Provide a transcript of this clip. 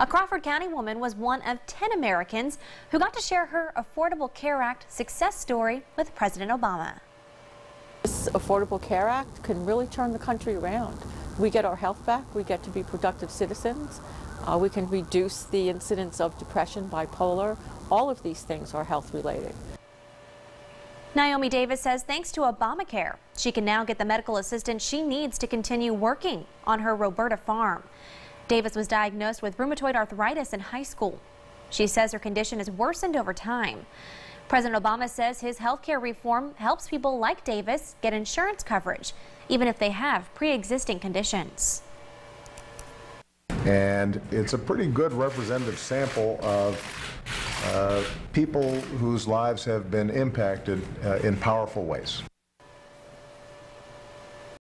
A Crawford County woman was one of 10 Americans who got to share her Affordable Care Act success story with President Obama. This Affordable Care Act can really turn the country around. We get our health back, we get to be productive citizens, uh, we can reduce the incidence of depression, bipolar, all of these things are health related. Naomi Davis says thanks to Obamacare, she can now get the medical assistance she needs to continue working on her Roberta farm. Davis was diagnosed with rheumatoid arthritis in high school. She says her condition has worsened over time. President Obama says his health care reform helps people like Davis get insurance coverage, even if they have pre-existing conditions. And it's a pretty good representative sample of uh, people whose lives have been impacted uh, in powerful ways.